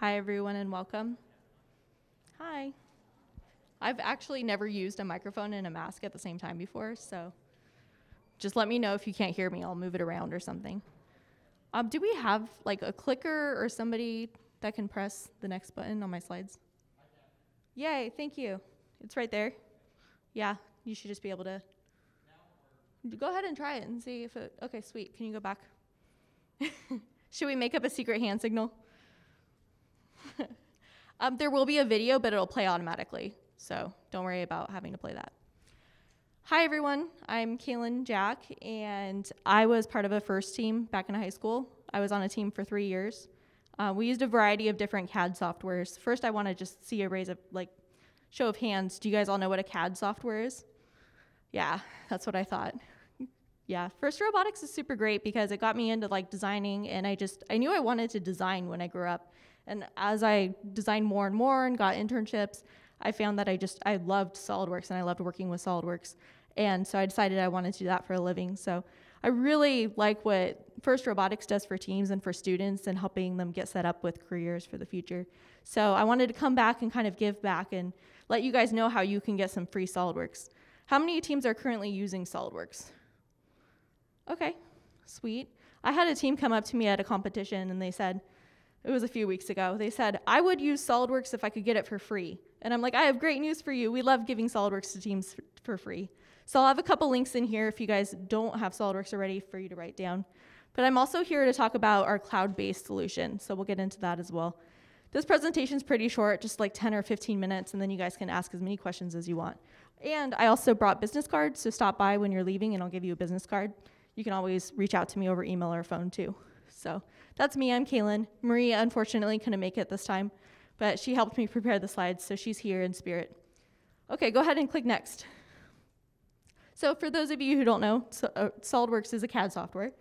Hi, everyone, and welcome. Hi. I've actually never used a microphone and a mask at the same time before, so just let me know if you can't hear me. I'll move it around or something. Um, do we have like a clicker or somebody that can press the next button on my slides? Yay, thank you. It's right there. Yeah, you should just be able to. Go ahead and try it and see if it. Okay, sweet. Can you go back? should we make up a secret hand signal? um, there will be a video, but it'll play automatically. So don't worry about having to play that. Hi, everyone. I'm Kaylin Jack, and I was part of a first team back in high school. I was on a team for three years. Uh, we used a variety of different CAD softwares. First, I want to just see a raise of like show of hands. Do you guys all know what a CAD software is? Yeah, that's what I thought. Yeah, First Robotics is super great because it got me into like designing, and I just I knew I wanted to design when I grew up. And as I designed more and more and got internships, I found that I just I loved SolidWorks and I loved working with SolidWorks. And so I decided I wanted to do that for a living. So I really like what First Robotics does for teams and for students and helping them get set up with careers for the future. So I wanted to come back and kind of give back and let you guys know how you can get some free SolidWorks. How many teams are currently using SolidWorks? Okay, sweet. I had a team come up to me at a competition and they said, it was a few weeks ago, they said, I would use SolidWorks if I could get it for free. And I'm like, I have great news for you. We love giving SolidWorks to teams for free. So I'll have a couple links in here if you guys don't have SolidWorks already for you to write down. But I'm also here to talk about our cloud-based solution, so we'll get into that as well. This presentation is pretty short, just like 10 or 15 minutes, and then you guys can ask as many questions as you want. And I also brought business cards, so stop by when you're leaving and I'll give you a business card. You can always reach out to me over email or phone too. So that's me, I'm Kaylin. Maria unfortunately couldn't make it this time, but she helped me prepare the slides, so she's here in spirit. Okay, go ahead and click next. So for those of you who don't know, so, uh, SolidWorks is a CAD software,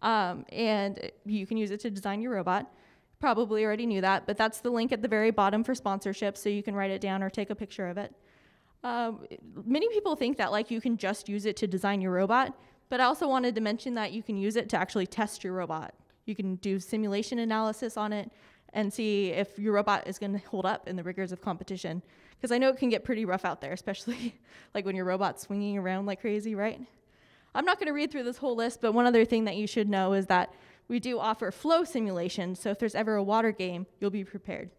um, and you can use it to design your robot. Probably already knew that, but that's the link at the very bottom for sponsorship, so you can write it down or take a picture of it. Um, many people think that like you can just use it to design your robot, but I also wanted to mention that you can use it to actually test your robot. You can do simulation analysis on it and see if your robot is going to hold up in the rigors of competition because I know it can get pretty rough out there, especially like when your robot's swinging around like crazy, right? I'm not going to read through this whole list, but one other thing that you should know is that we do offer flow simulation, so if there's ever a water game, you'll be prepared.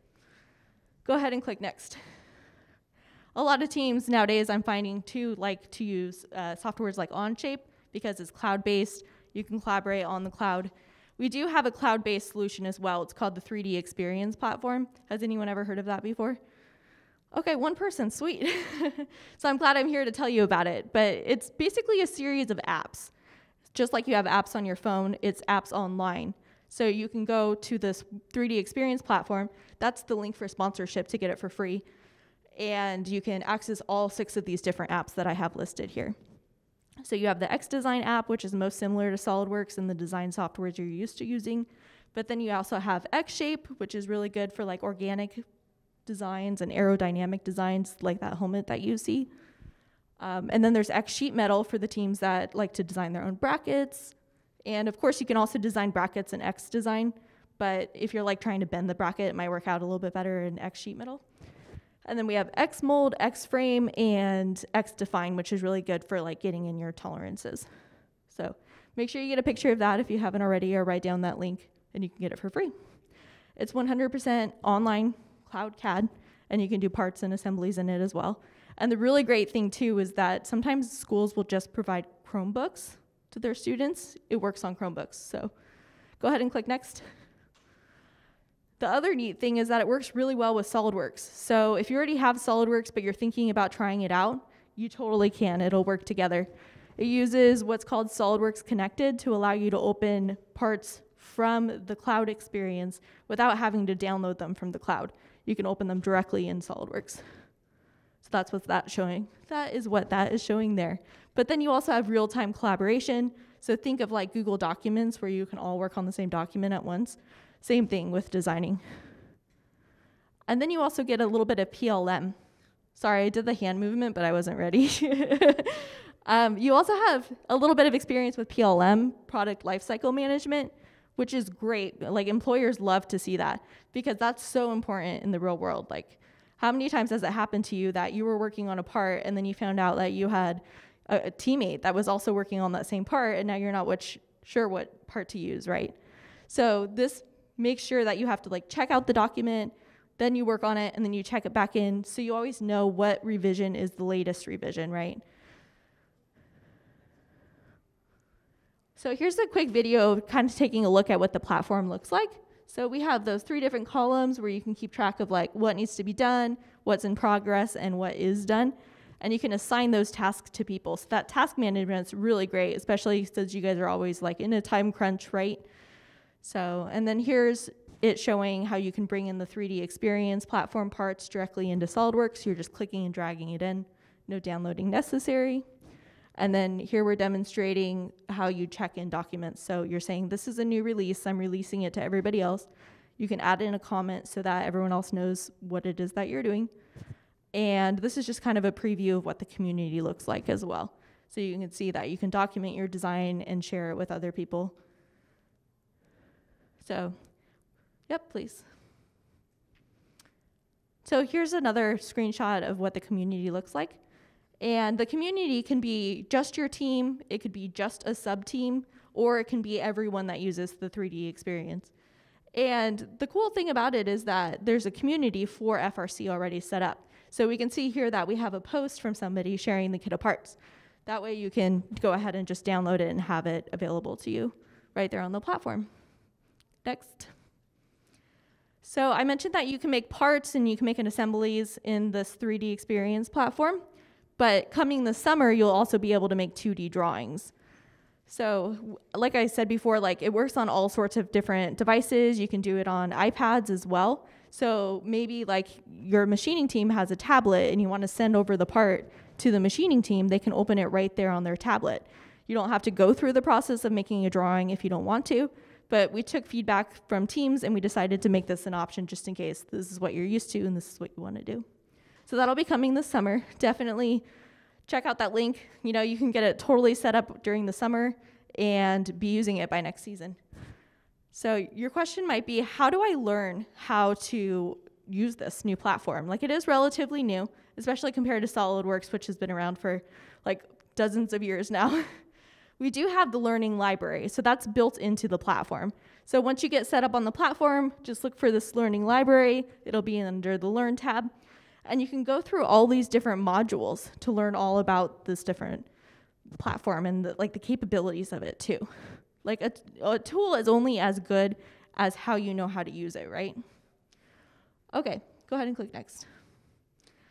Go ahead and click next. A lot of teams nowadays I'm finding too like to use uh, softwares like Onshape because it's cloud-based. You can collaborate on the cloud. We do have a cloud-based solution as well. It's called the 3D Experience Platform. Has anyone ever heard of that before? Okay, one person, sweet. so I'm glad I'm here to tell you about it. But it's basically a series of apps. Just like you have apps on your phone, it's apps online. So you can go to this 3D experience platform. That's the link for sponsorship to get it for free. And you can access all six of these different apps that I have listed here. So you have the XDesign app, which is most similar to SolidWorks and the design softwares you're used to using. But then you also have XShape, which is really good for like organic designs and aerodynamic designs like that helmet that you see. Um, and then there's X sheet metal for the teams that like to design their own brackets. And of course, you can also design brackets in X design. But if you're like trying to bend the bracket, it might work out a little bit better in X sheet metal. And then we have X mold, X frame, and X define, which is really good for like getting in your tolerances. So make sure you get a picture of that if you haven't already, or write down that link and you can get it for free. It's 100% online cloud CAD, and you can do parts and assemblies in it as well. And the really great thing too is that sometimes schools will just provide Chromebooks to their students. It works on Chromebooks. So go ahead and click next. The other neat thing is that it works really well with SolidWorks. So if you already have SolidWorks but you're thinking about trying it out, you totally can. It'll work together. It uses what's called SolidWorks Connected to allow you to open parts from the cloud experience without having to download them from the cloud. You can open them directly in SolidWorks. So that's what that's showing. That is what that is showing there. But then you also have real-time collaboration. So think of like Google Documents where you can all work on the same document at once. Same thing with designing. And then you also get a little bit of PLM. Sorry, I did the hand movement, but I wasn't ready. um, you also have a little bit of experience with PLM, product lifecycle management, which is great. Like employers love to see that because that's so important in the real world. Like, how many times has it happened to you that you were working on a part and then you found out that you had a, teammate that was also working on that same part and now you're not which, sure what part to use, right? So this makes sure that you have to like check out the document, then you work on it, and then you check it back in so you always know what revision is the latest revision, right? So here's a quick video kind of taking a look at what the platform looks like. So we have those three different columns where you can keep track of like what needs to be done, what's in progress, and what is done. And you can assign those tasks to people. So that task management is really great, especially since you guys are always like in a time crunch, right? So, and then here's it showing how you can bring in the 3D experience platform parts directly into SolidWorks. You're just clicking and dragging it in, no downloading necessary. And then here we're demonstrating how you check in documents. So you're saying, this is a new release, I'm releasing it to everybody else. You can add in a comment so that everyone else knows what it is that you're doing. And this is just kind of a preview of what the community looks like as well. So you can see that you can document your design and share it with other people. So, yep, please. So here's another screenshot of what the community looks like. And the community can be just your team, it could be just a sub team, or it can be everyone that uses the 3D experience. And the cool thing about it is that there's a community for FRC already set up. So we can see here that we have a post from somebody sharing the kit of parts. That way you can go ahead and just download it and have it available to you right there on the platform. Next. So I mentioned that you can make parts and you can make an assemblies in this 3D experience platform. But coming this summer, you'll also be able to make 2D drawings. So, like I said before, like it works on all sorts of different devices. You can do it on iPads as well. So maybe like your machining team has a tablet and you want to send over the part to the machining team, they can open it right there on their tablet. You don't have to go through the process of making a drawing if you don't want to, but we took feedback from teams and we decided to make this an option just in case this is what you're used to and this is what you want to do. So that'll be coming this summer. Definitely check out that link. You know, you can get it totally set up during the summer and be using it by next season. So your question might be, how do I learn how to use this new platform? Like it is relatively new, especially compared to SolidWorks, which has been around for like dozens of years now. we do have the learning library, so that's built into the platform. So once you get set up on the platform, just look for this learning library. It'll be under the Learn tab. And you can go through all these different modules to learn all about this different platform and the, like the capabilities of it too. Like a, a tool is only as good as how you know how to use it, right? Okay, go ahead and click next.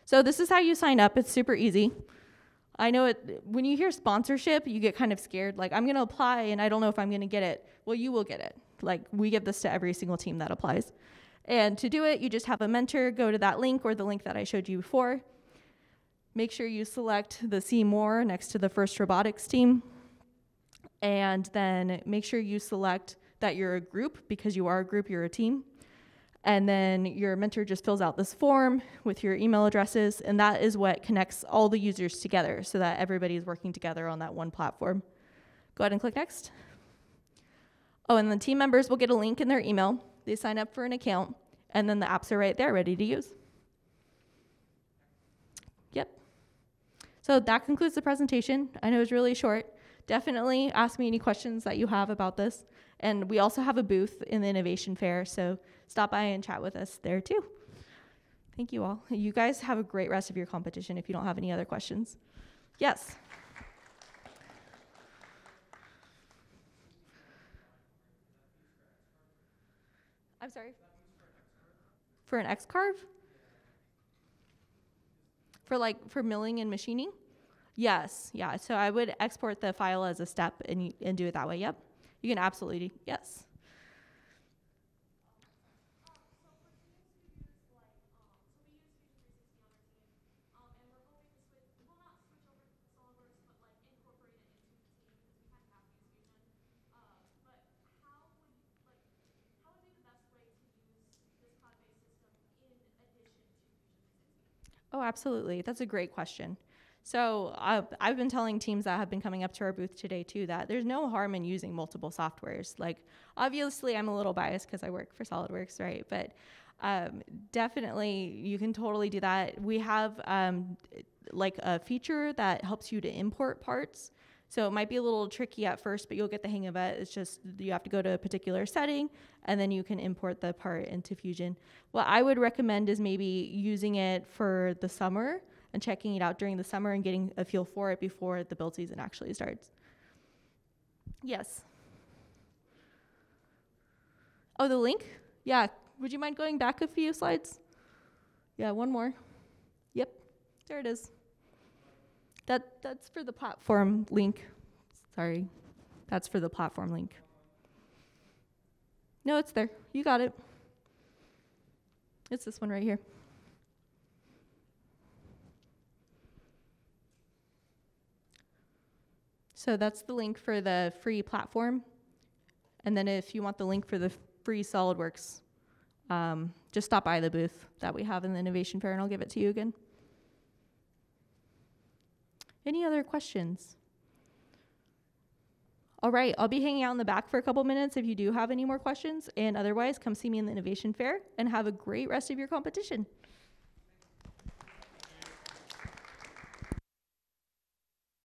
So this is how you sign up. It's super easy. I know it when you hear sponsorship, you get kind of scared like I'm going to apply and I don't know if I'm going to get it. Well, you will get it. Like we give this to every single team that applies. And to do it, you just have a mentor go to that link or the link that I showed you before. Make sure you select the See More next to the first robotics team. And then make sure you select that you're a group because you are a group, you're a team. And then your mentor just fills out this form with your email addresses, and that is what connects all the users together so that everybody is working together on that one platform. Go ahead and click next. Oh, and the team members will get a link in their email they sign up for an account, and then the apps are right there ready to use. Yep. So that concludes the presentation. I know it's really short. Definitely ask me any questions that you have about this. And we also have a booth in the Innovation Fair, so stop by and chat with us there too. Thank you all. You guys have a great rest of your competition if you don't have any other questions. Yes. I'm sorry? For an X carve? For like for milling and machining? Yes, yeah. So I would export the file as a step and, and do it that way. Yep. You can absolutely, yes. Oh, absolutely. That's a great question. So uh, I've been telling teams that have been coming up to our booth today too that there's no harm in using multiple softwares. Like obviously I'm a little biased because I work for SolidWorks, right? But um, definitely you can totally do that. We have um, like a feature that helps you to import parts. So it might be a little tricky at first, but you'll get the hang of it. It's just you have to go to a particular setting and then you can import the part into Fusion. What I would recommend is maybe using it for the summer and checking it out during the summer and getting a feel for it before the build season actually starts. Yes. Oh, the link? Yeah. Would you mind going back a few slides? Yeah, one more. Yep. There it is. That that's for the platform link. Sorry. That's for the platform link. No, it's there. You got it. It's this one right here. So that's the link for the free platform. And then if you want the link for the free SolidWorks, um, just stop by the booth that we have in the Innovation Fair and I'll give it to you again. Any other questions? All right, I'll be hanging out in the back for a couple minutes if you do have any more questions. And otherwise, come see me in the Innovation Fair and have a great rest of your competition.